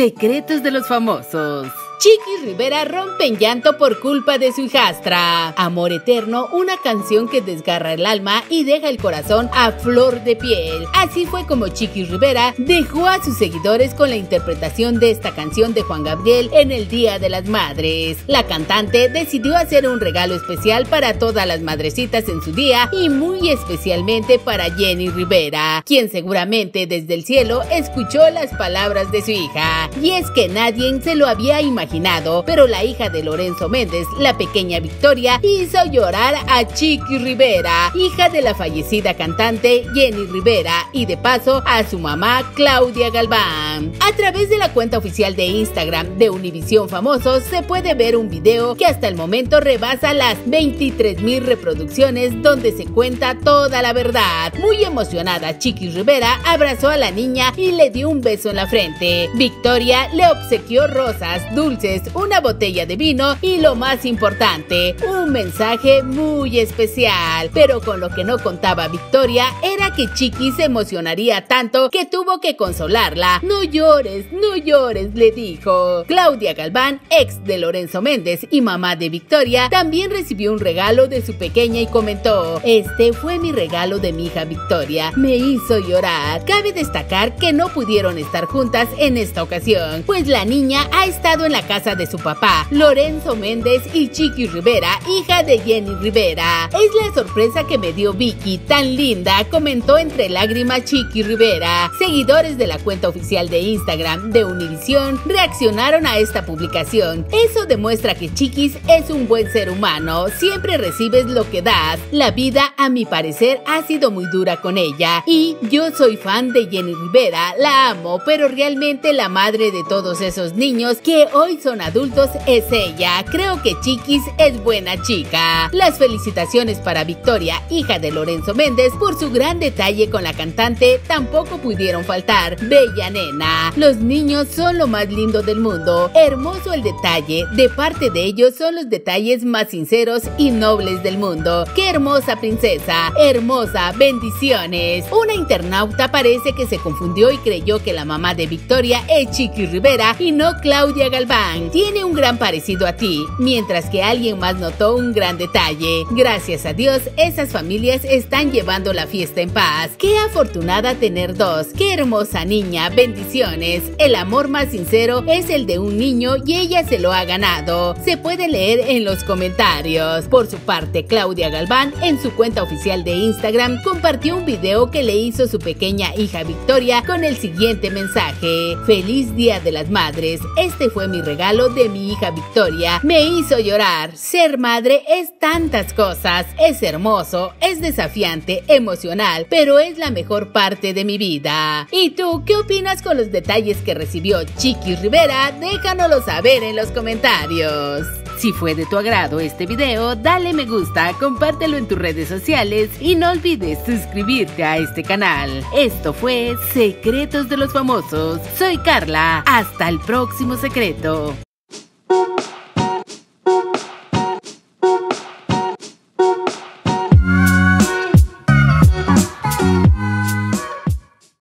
Secretos de los famosos. Chiqui Rivera rompe en llanto por culpa de su hijastra. Amor Eterno, una canción que desgarra el alma y deja el corazón a flor de piel. Así fue como Chiqui Rivera dejó a sus seguidores con la interpretación de esta canción de Juan Gabriel en el Día de las Madres. La cantante decidió hacer un regalo especial para todas las madrecitas en su día y muy especialmente para Jenny Rivera, quien seguramente desde el cielo escuchó las palabras de su hija. Y es que nadie se lo había imaginado pero la hija de Lorenzo Méndez, la pequeña Victoria, hizo llorar a Chiqui Rivera, hija de la fallecida cantante Jenny Rivera, y de paso a su mamá Claudia Galván. A través de la cuenta oficial de Instagram de Univisión Famosos se puede ver un video que hasta el momento rebasa las 23 mil reproducciones donde se cuenta toda la verdad. Muy emocionada, Chiqui Rivera abrazó a la niña y le dio un beso en la frente. Victoria le obsequió rosas, dulces una botella de vino y lo más importante, un mensaje muy especial. Pero con lo que no contaba Victoria era que Chiqui se emocionaría tanto que tuvo que consolarla. No llores, no llores, le dijo. Claudia Galván, ex de Lorenzo Méndez y mamá de Victoria, también recibió un regalo de su pequeña y comentó, este fue mi regalo de mi hija Victoria, me hizo llorar. Cabe destacar que no pudieron estar juntas en esta ocasión, pues la niña ha estado en la casa de su papá, Lorenzo Méndez y Chiqui Rivera, hija de Jenny Rivera. Es la sorpresa que me dio Vicky, tan linda, comentó entre lágrimas Chiqui Rivera. Seguidores de la cuenta oficial de Instagram de Univision reaccionaron a esta publicación. Eso demuestra que Chiquis es un buen ser humano, siempre recibes lo que das. La vida, a mi parecer, ha sido muy dura con ella. Y yo soy fan de Jenny Rivera, la amo, pero realmente la madre de todos esos niños que hoy son adultos es ella. Creo que Chiquis es buena chica. Las felicitaciones para Victoria, hija de Lorenzo Méndez, por su gran detalle con la cantante tampoco pudieron faltar. Bella nena. Los niños son lo más lindo del mundo. Hermoso el detalle. De parte de ellos son los detalles más sinceros y nobles del mundo. ¡Qué hermosa princesa! Hermosa, bendiciones. Una internauta parece que se confundió y creyó que la mamá de Victoria es Chiqui Rivera y no Claudia Galván tiene un gran parecido a ti, mientras que alguien más notó un gran detalle. Gracias a Dios, esas familias están llevando la fiesta en paz. Qué afortunada tener dos. Qué hermosa niña. Bendiciones. El amor más sincero es el de un niño y ella se lo ha ganado. Se puede leer en los comentarios. Por su parte, Claudia Galván, en su cuenta oficial de Instagram, compartió un video que le hizo su pequeña hija Victoria con el siguiente mensaje. Feliz Día de las Madres. Este fue mi regalo de mi hija Victoria me hizo llorar. Ser madre es tantas cosas. Es hermoso, es desafiante, emocional, pero es la mejor parte de mi vida. ¿Y tú qué opinas con los detalles que recibió Chiqui Rivera? Déjanoslo saber en los comentarios. Si fue de tu agrado este video, dale me gusta, compártelo en tus redes sociales y no olvides suscribirte a este canal. Esto fue Secretos de los Famosos. Soy Carla. Hasta el próximo secreto.